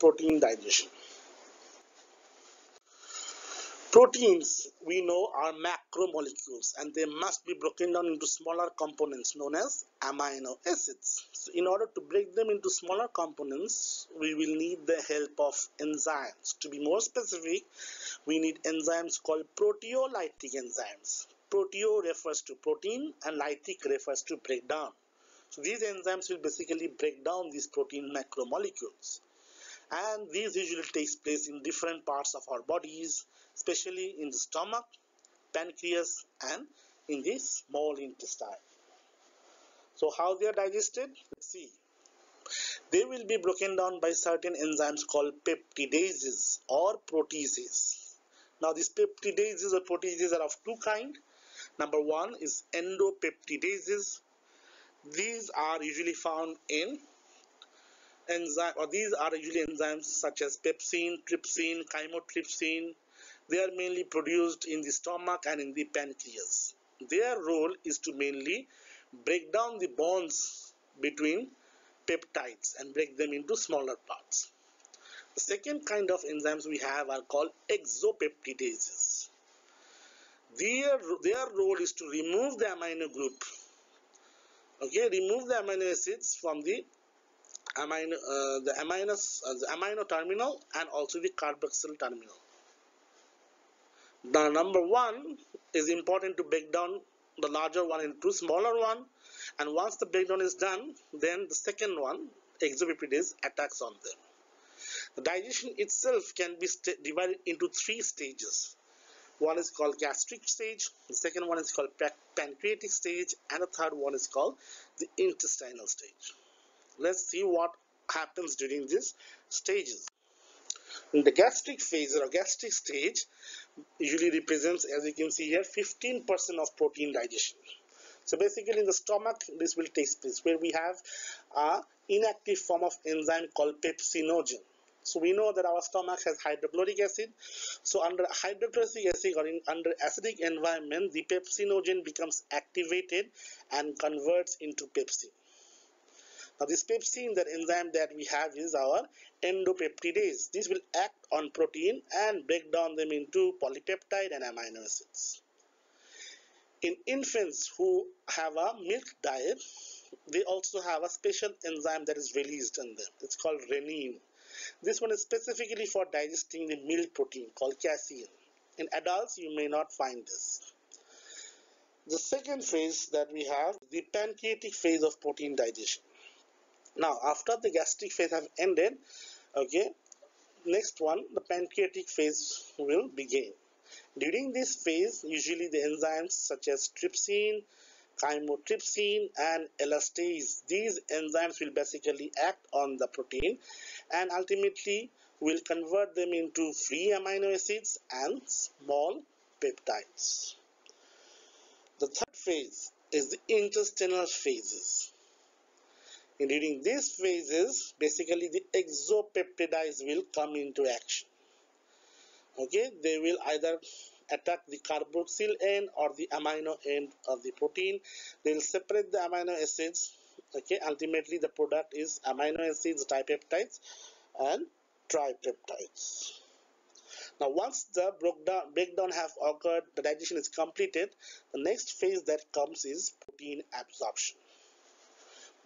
protein digestion. Proteins we know are macromolecules and they must be broken down into smaller components known as amino acids. So in order to break them into smaller components, we will need the help of enzymes. To be more specific, we need enzymes called proteolytic enzymes. Proteo refers to protein and lytic refers to breakdown. So these enzymes will basically break down these protein macromolecules. And these usually takes place in different parts of our bodies, especially in the stomach, pancreas, and in the small intestine. So how they are digested? Let's see. They will be broken down by certain enzymes called peptidases or proteases. Now these peptidases or proteases are of two kind. Number one is endopeptidases. These are usually found in enzyme or these are usually enzymes such as pepsin, trypsin, chymotrypsin. They are mainly produced in the stomach and in the pancreas. Their role is to mainly break down the bonds between peptides and break them into smaller parts. The second kind of enzymes we have are called exopeptidases. Their, their role is to remove the amino group. Okay, remove the amino acids from the amino, uh, the amino, uh, the amino terminal and also the carboxyl terminal. The number one is important to break down the larger one into smaller one and once the breakdown is done then the second one exopeptidase attacks on them. The digestion itself can be divided into three stages. One is called gastric stage, the second one is called pancreatic stage, and the third one is called the intestinal stage. Let's see what happens during these stages. The gastric phase or gastric stage, usually represents, as you can see here, 15% of protein digestion. So basically in the stomach, this will take place where we have a inactive form of enzyme called pepsinogen. So we know that our stomach has hydrochloric acid. So under hydrochloric acid or in, under acidic environment, the pepsinogen becomes activated and converts into pepsin. Now this pepsin, that enzyme that we have is our endopeptidase. This will act on protein and break down them into polypeptide and amino acids. In infants who have a milk diet, they also have a special enzyme that is released in them. It's called rennin. This one is specifically for digesting the milk protein called casein. In adults, you may not find this. The second phase that we have, the pancreatic phase of protein digestion. Now, after the gastric phase have ended, okay, next one, the pancreatic phase will begin. During this phase, usually the enzymes such as trypsin, chymotrypsin and elastase, these enzymes will basically act on the protein and ultimately will convert them into free amino acids and small peptides. The third phase is the intestinal phases. During these phases, basically the exopeptides will come into action. Okay, they will either attack the carboxyl end or the amino end of the protein. They will separate the amino acids. Okay, ultimately the product is amino acids, dipeptides, and tripeptides. Now, once the breakdown, breakdown have occurred, the digestion is completed. The next phase that comes is protein absorption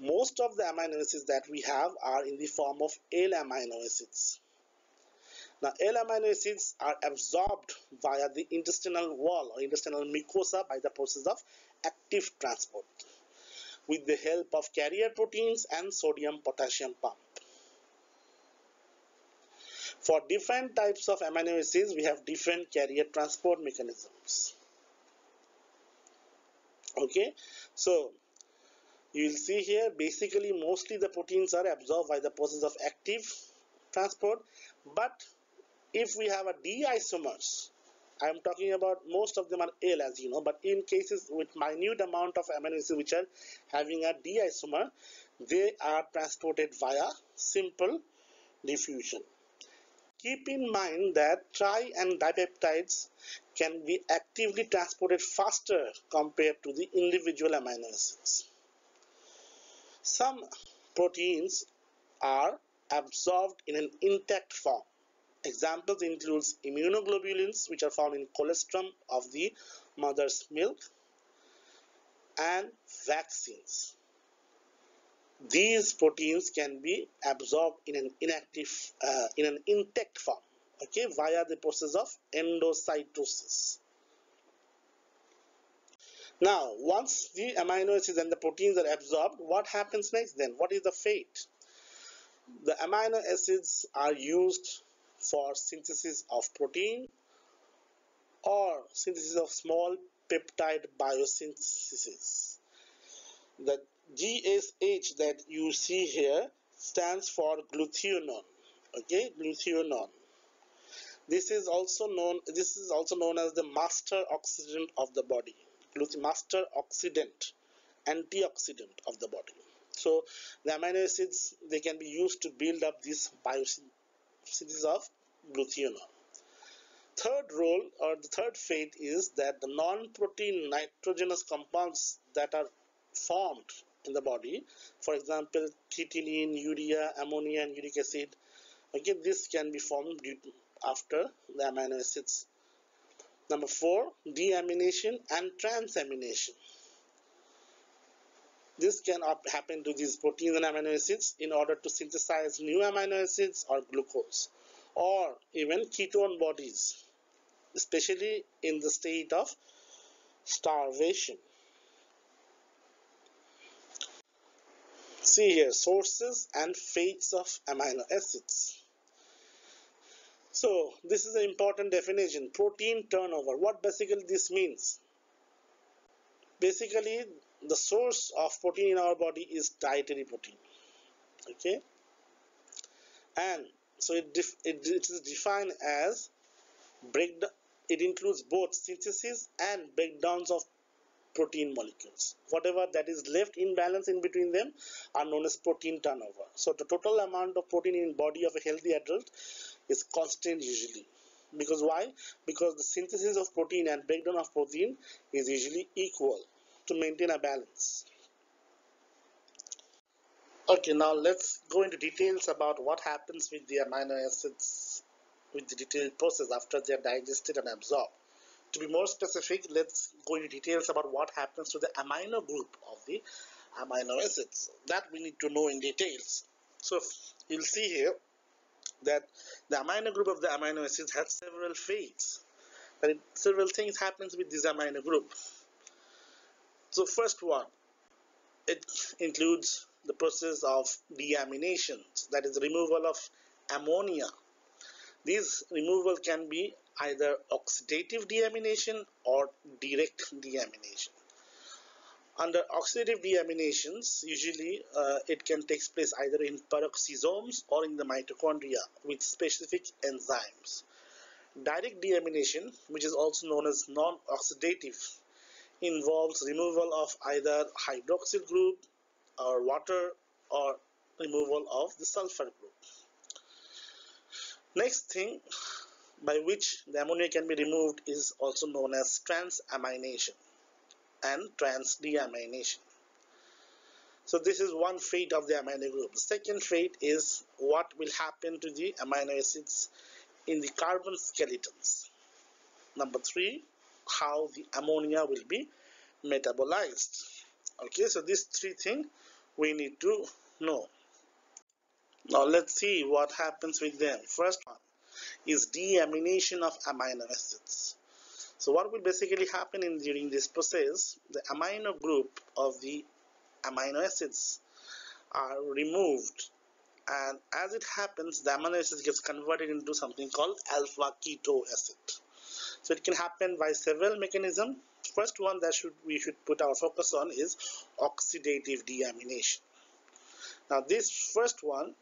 most of the amino acids that we have are in the form of L amino acids. Now, L amino acids are absorbed via the intestinal wall or intestinal mucosa by the process of active transport with the help of carrier proteins and sodium potassium pump. For different types of amino acids, we have different carrier transport mechanisms. Okay, so you will see here basically mostly the proteins are absorbed by the process of active transport. But if we have a D isomers I am talking about most of them are L as you know. But in cases with minute amount of amino acids which are having a D isomer they are transported via simple diffusion. Keep in mind that tri and dipeptides can be actively transported faster compared to the individual amino acids some proteins are absorbed in an intact form. Examples includes immunoglobulins which are found in colostrum of the mother's milk and vaccines. These proteins can be absorbed in an inactive uh, in an intact form okay via the process of endocytosis. Now, once the amino acids and the proteins are absorbed, what happens next then? What is the fate? The amino acids are used for synthesis of protein or synthesis of small peptide biosynthesis. The GSH that you see here stands for glutathione. Okay, glutathione. This is also known. This is also known as the master oxidant of the body master oxidant, antioxidant of the body. So the amino acids they can be used to build up this biosynthesis of glutathione. Third role or the third fate is that the non-protein nitrogenous compounds that are formed in the body, for example, ketylene, urea, ammonia, and uric acid, again this can be formed after the amino acids Number four, deamination and transamination. This can happen to these proteins and amino acids in order to synthesize new amino acids or glucose or even ketone bodies, especially in the state of starvation. See here, sources and fates of amino acids. So this is an important definition, protein turnover. What basically this means? Basically, the source of protein in our body is dietary protein. Okay, and so it, it, it is defined as breakdown. It includes both synthesis and breakdowns of protein molecules. Whatever that is left in balance in between them are known as protein turnover. So the total amount of protein in body of a healthy adult is constant usually. Because why? Because the synthesis of protein and breakdown of protein is usually equal to maintain a balance. Okay now let's go into details about what happens with the amino acids with the detailed process after they are digested and absorbed. To be more specific let's go into details about what happens to the amino group of the amino acids. That we need to know in details. So you'll see here that the amino group of the amino acids has several fates. But several things happens with this amino group. So first one, it includes the process of deamination, that is removal of ammonia. This removal can be either oxidative deamination or direct deamination. Under oxidative deaminations, usually uh, it can take place either in peroxisomes or in the mitochondria with specific enzymes. Direct deamination, which is also known as non-oxidative, involves removal of either hydroxyl group or water or removal of the sulfur group. Next thing by which the ammonia can be removed is also known as transamination and transdeamination. So this is one fate of the amino group. The second fate is what will happen to the amino acids in the carbon skeletons. Number three, how the ammonia will be metabolized. Okay, so these three things we need to know. Now let's see what happens with them. First one is deamination of amino acids. So what will basically happen in during this process, the amino group of the amino acids are removed and as it happens the amino acid gets converted into something called alpha keto acid. So it can happen by several mechanisms. First one that should we should put our focus on is oxidative deamination. Now this first one,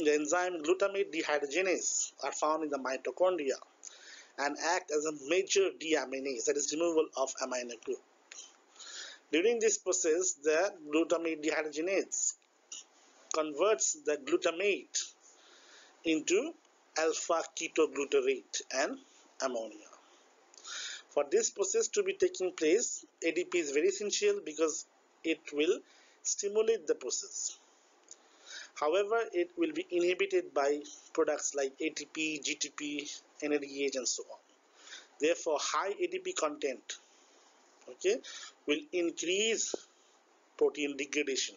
the enzyme glutamate dehydrogenase are found in the mitochondria and act as a major deaminase, that is removal of amino group. During this process, the glutamate dehydrogenase converts the glutamate into alpha ketoglutarate and ammonia. For this process to be taking place, ADP is very essential because it will stimulate the process. However, it will be inhibited by products like ATP, GTP, NADH and so on. Therefore, high ATP content okay, will increase protein degradation.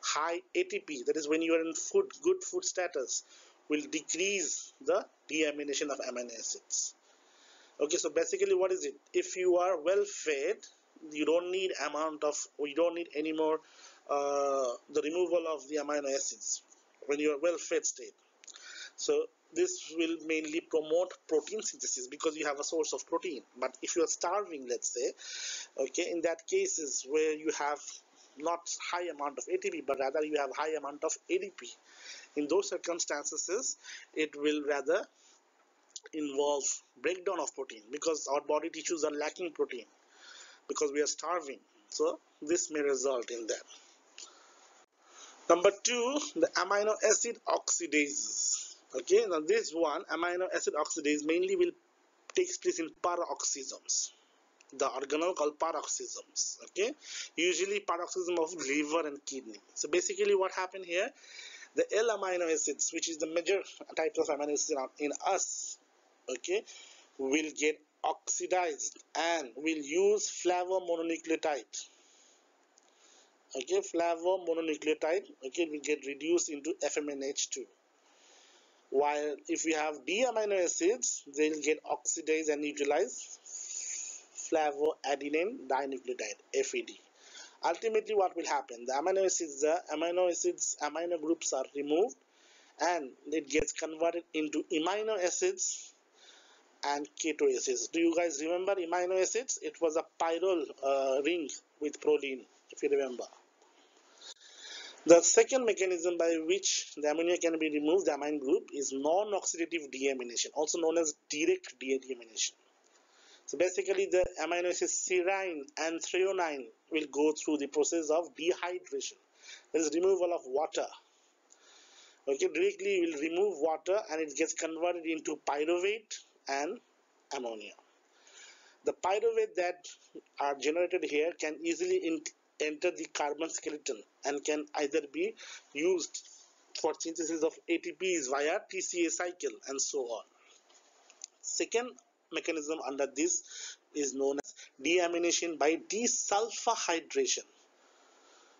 High ATP, that is when you are in food, good food status, will decrease the deamination of amino acids. Okay, so basically what is it? If you are well fed, you don't need amount of, you don't need any more uh, the removal of the amino acids when you are well fed state. So this will mainly promote protein synthesis because you have a source of protein. But if you are starving, let's say, okay, in that cases where you have not high amount of ATP, but rather you have high amount of ADP. In those circumstances, it will rather involve breakdown of protein because our body tissues are lacking protein because we are starving. So this may result in that. Number two, the amino acid oxidases. Okay, now this one, amino acid oxidase, mainly will takes place in peroxisomes. The organelle called peroxisomes. Okay, usually peroxisome of liver and kidney. So basically, what happened here? The L amino acids, which is the major type of amino acid in us, okay, will get oxidized and will use flavomononucleotide okay flavomononucleotide okay will get reduced into FMNH2 while if we have D amino acids they'll get oxidized and neutralized. Flavoadenine dinucleotide FAD ultimately what will happen? The amino acids the imino acids amino groups are removed and it gets converted into imino acids and keto acids. Do you guys remember amino acids? It was a pyrrole uh, ring with proline if you remember the second mechanism by which the ammonia can be removed, the amine group, is non-oxidative deamination, also known as direct deamination. So basically the amino acids serine and threonine will go through the process of dehydration. That is removal of water. Okay, directly will remove water and it gets converted into pyruvate and ammonia. The pyruvate that are generated here can easily enter the carbon skeleton and can either be used for synthesis of ATPs via TCA cycle and so on. Second mechanism under this is known as deamination by desulfhydration.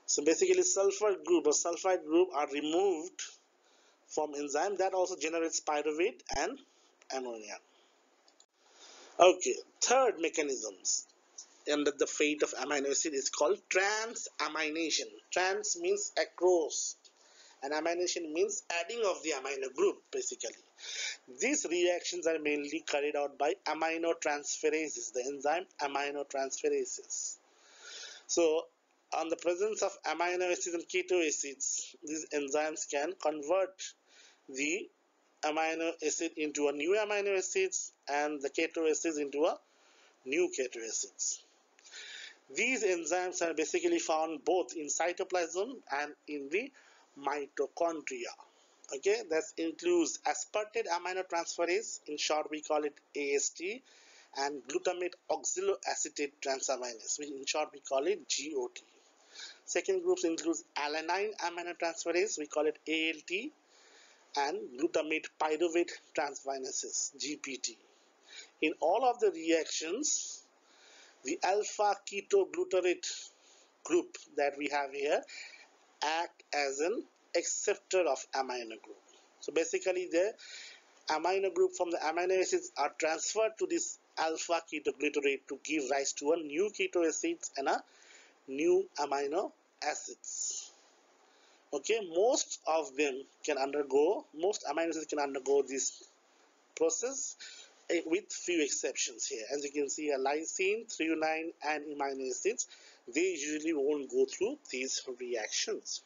So basically sulfur group or sulfide group are removed from enzyme that also generates pyruvate and ammonia. Okay, third mechanisms under the fate of amino acid is called transamination. Trans means across and amination means adding of the amino group basically. These reactions are mainly carried out by aminotransferases, the enzyme aminotransferases. So on the presence of amino acids and keto acids, these enzymes can convert the amino acid into a new amino acids and the keto acids into a new keto acids. These enzymes are basically found both in cytoplasm and in the mitochondria. Okay, that includes aspartate aminotransferase, in short we call it AST, and glutamate oxaloacetate transaminase, in short we call it GOT. Second group includes alanine aminotransferase, we call it ALT, and glutamate pyruvate transaminase, GPT. In all of the reactions, the alpha ketoglutarate group that we have here act as an acceptor of amino group. So basically the amino group from the amino acids are transferred to this alpha ketoglutarate to give rise to a new keto acids and a new amino acids. Okay, most of them can undergo, most amino acids can undergo this process Eh, with few exceptions here. As you can see, a lysine, threonine, and imino acids, they usually won't go through these reactions.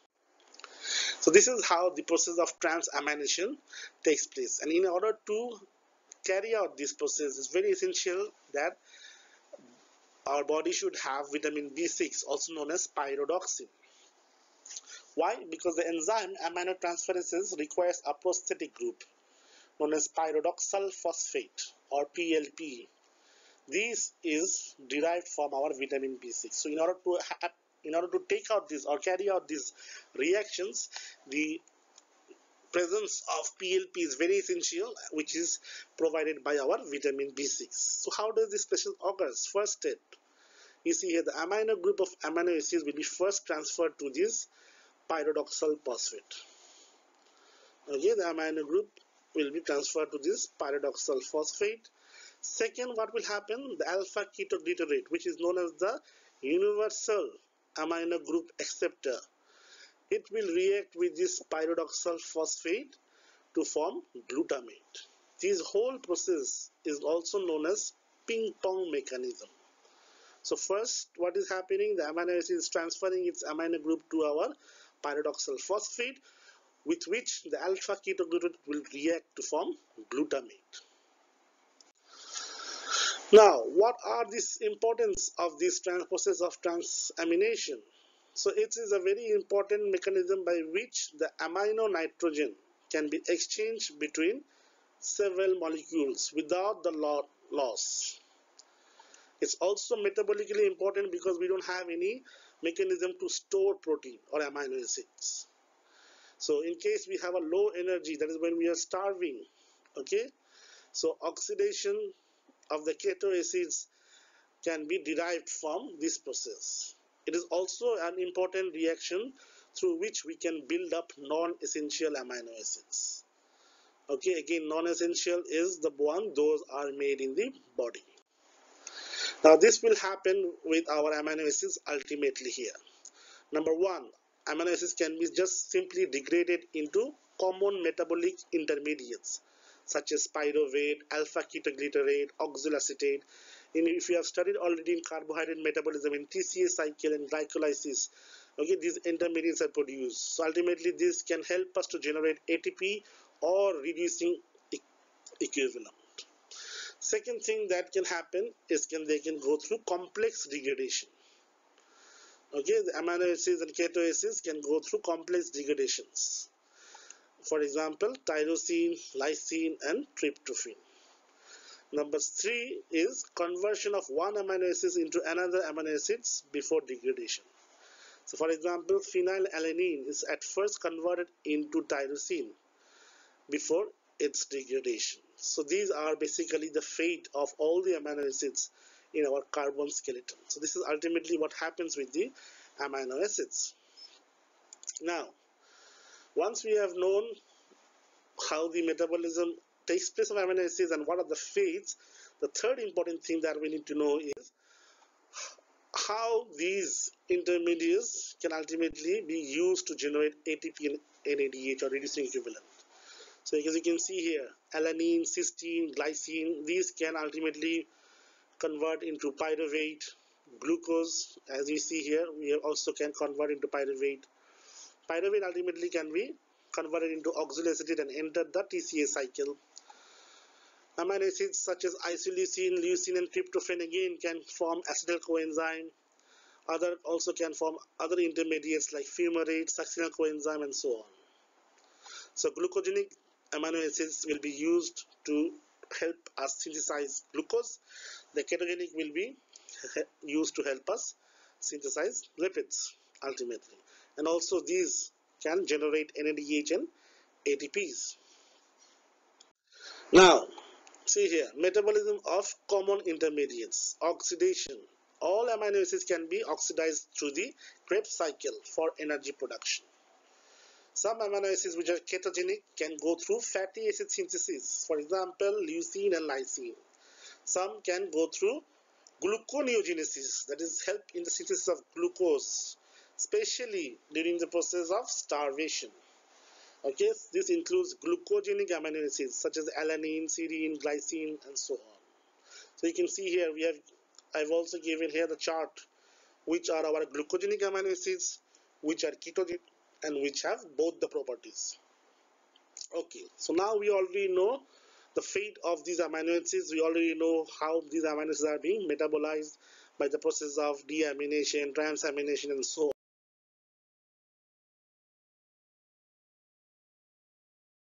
So this is how the process of transamination takes place. And in order to carry out this process, it's very essential that our body should have vitamin B6, also known as pyridoxine. Why? Because the enzyme aminotransferases requires a prosthetic group known as pyridoxal phosphate or PLP. This is derived from our vitamin B6. So in order to in order to take out this or carry out these reactions, the presence of PLP is very essential, which is provided by our vitamin B6. So how does this process occurs? First step, you see here the amino group of amino acids will be first transferred to this pyridoxal phosphate. Okay, the amino group will be transferred to this pyridoxal phosphate. Second, what will happen? The alpha ketoglutarate, which is known as the universal amino group acceptor it will react with this pyridoxal phosphate to form glutamate. This whole process is also known as ping pong mechanism. So first what is happening the amino acid is transferring its amino group to our pyridoxal phosphate with which the alpha ketoglutarate will react to form glutamate. Now what are this importance of this process of transamination? So it is a very important mechanism by which the amino nitrogen can be exchanged between several molecules without the loss. It's also metabolically important because we don't have any mechanism to store protein or amino acids. So in case we have a low energy, that is when we are starving, okay? So oxidation of the keto acids can be derived from this process. It is also an important reaction through which we can build up non-essential amino acids. Okay, again, non-essential is the one those are made in the body. Now, this will happen with our amino acids ultimately here. Number one, amino acids can be just simply degraded into common metabolic intermediates such as pyruvate, alpha ketoglutarate, oxaloacetate, if you have studied already in carbohydrate metabolism in TCA cycle and glycolysis, okay, these intermediates are produced. So ultimately, this can help us to generate ATP or reducing equivalent. Second thing that can happen is can they can go through complex degradation. Okay, the amino acids and keto acids can go through complex degradations. For example, tyrosine, lysine, and tryptophan. Number three is conversion of one amino acid into another amino acids before degradation. So for example, phenylalanine is at first converted into tyrosine before its degradation. So these are basically the fate of all the amino acids in our carbon skeleton. So this is ultimately what happens with the amino acids. Now, once we have known how the metabolism takes place of amino acids and what are the fates, the third important thing that we need to know is how these intermediates can ultimately be used to generate ATP and NADH or reducing equivalent. So as you can see here, alanine, cysteine, glycine, these can ultimately convert into pyruvate, glucose, as you see here, we also can convert into pyruvate. Pyruvate ultimately can be converted into oxaloacetate and enter the TCA cycle. Amino acids such as isoleucine, leucine, and tryptophan again can form acetyl coenzyme. Other also can form other intermediates like fumarate, succinyl coenzyme, and so on. So glucogenic amino acids will be used to help us synthesize glucose. The ketogenic will be used to help us synthesize lipids ultimately. And also these can generate NADH and ATPs. Now, See here, metabolism of common intermediates, oxidation. All amino acids can be oxidized through the Krebs cycle for energy production. Some amino acids which are ketogenic can go through fatty acid synthesis, for example, leucine and lysine. Some can go through gluconeogenesis, that is help in the synthesis of glucose, especially during the process of starvation. Okay, this includes glucogenic amino acids such as alanine, serine, glycine, and so on. So you can see here we have, I've also given here the chart which are our glucogenic amino acids, which are ketogenic, and which have both the properties. Okay, so now we already know the fate of these amino acids. We already know how these amino acids are being metabolized by the process of deamination, transamination, and so on.